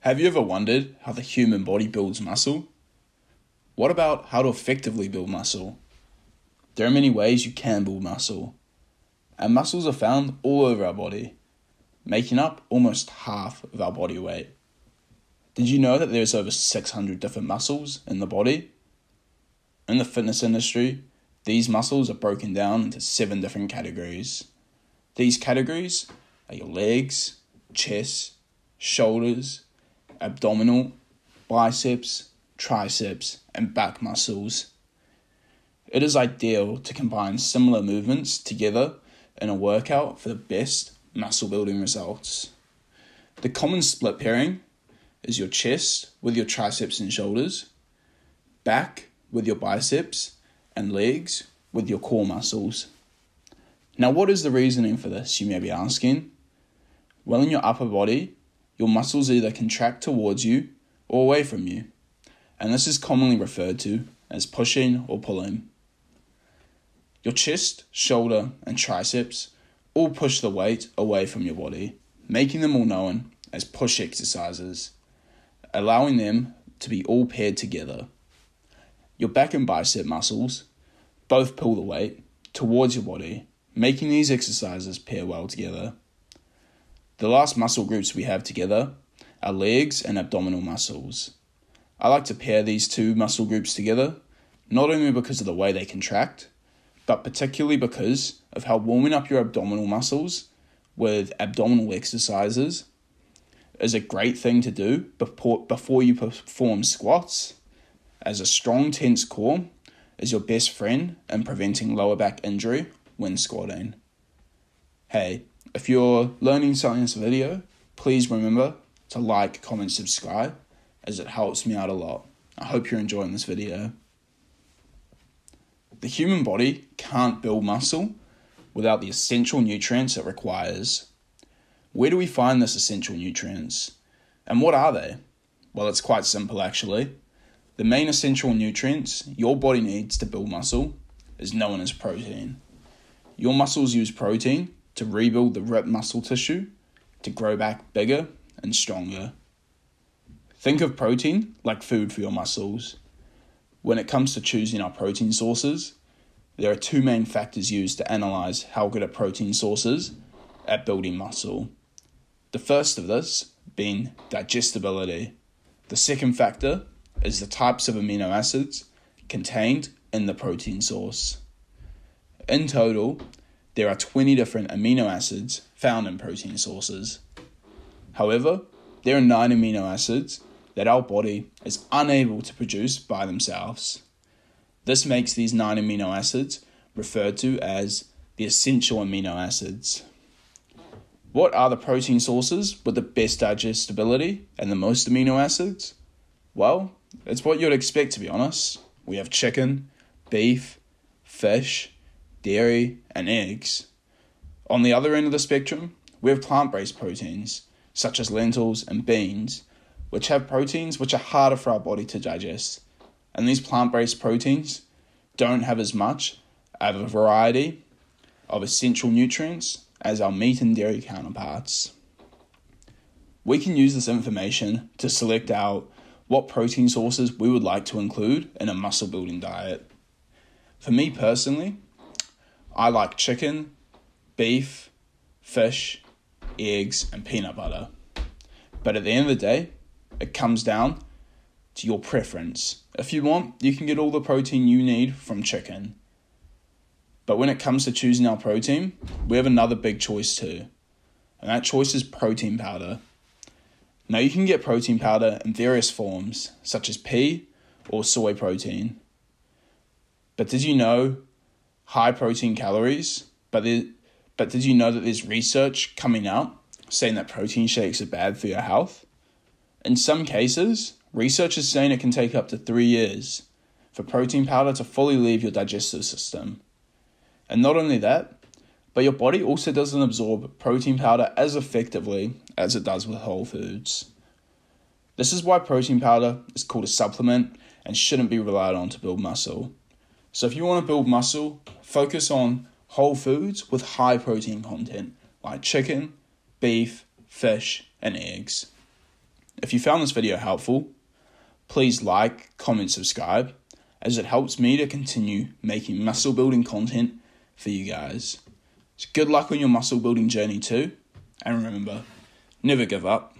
Have you ever wondered how the human body builds muscle? What about how to effectively build muscle? There are many ways you can build muscle, and muscles are found all over our body, making up almost half of our body weight. Did you know that there's over 600 different muscles in the body? In the fitness industry, these muscles are broken down into seven different categories. These categories are your legs, chest, shoulders, abdominal, biceps, triceps, and back muscles. It is ideal to combine similar movements together in a workout for the best muscle building results. The common split pairing is your chest with your triceps and shoulders, back with your biceps, and legs with your core muscles. Now, what is the reasoning for this, you may be asking? Well, in your upper body, your muscles either contract towards you or away from you, and this is commonly referred to as pushing or pulling. Your chest, shoulder, and triceps all push the weight away from your body, making them all known as push exercises, allowing them to be all paired together. Your back and bicep muscles both pull the weight towards your body, making these exercises pair well together. The last muscle groups we have together are legs and abdominal muscles. I like to pair these two muscle groups together, not only because of the way they contract, but particularly because of how warming up your abdominal muscles with abdominal exercises is a great thing to do before, you perform squats, as a strong, tense core is your best friend in preventing lower back injury when squatting. Hey, if you're learning something in this video, please remember to like, comment, subscribe, as it helps me out a lot. I hope you're enjoying this video. The human body can't build muscle without the essential nutrients it requires. Where do we find this essential nutrients? And what are they? Well, it's quite simple actually. The main essential nutrients your body needs to build muscle is known as protein. Your muscles use protein to rebuild the ripped muscle tissue to grow back bigger and stronger. Think of protein like food for your muscles. When it comes to choosing our protein sources, there are two main factors used to analyze how good a protein source is at building muscle. The first of this being digestibility. The second factor is the types of amino acids contained in the protein source. In total, there are 20 different amino acids found in protein sources. However, there are 9 amino acids that our body is unable to produce by themselves. This makes these 9 amino acids referred to as the essential amino acids. What are the protein sources with the best digestibility and the most amino acids? Well, it's what you'd expect to be honest. We have chicken, beef, fish, dairy, and eggs. On the other end of the spectrum, we have plant based proteins, such as lentils and beans, which have proteins which are harder for our body to digest. And these plant based proteins don't have as much of a variety of essential nutrients as our meat and dairy counterparts. We can use this information to select out what protein sources we would like to include in a muscle building diet. For me personally, I like chicken, beef, fish, eggs, and peanut butter. But at the end of the day, it comes down to your preference. If you want, you can get all the protein you need from chicken. But when it comes to choosing our protein, we have another big choice too. And that choice is protein powder. Now you can get protein powder in various forms, such as pea or soy protein. But did you know high protein calories? But there, but did you know that there's research coming out saying that protein shakes are bad for your health? In some cases, research is saying it can take up to three years for protein powder to fully leave your digestive system. And not only that, but your body also doesn't absorb protein powder as effectively as it does with whole foods. This is why protein powder is called a supplement and shouldn't be relied on to build muscle. So, if you want to build muscle, focus on whole foods with high protein content like chicken, beef, fish, and eggs. If you found this video helpful, please like, comment, subscribe, as it helps me to continue making muscle building content for you guys. So good luck on your muscle building journey too, and remember, never give up.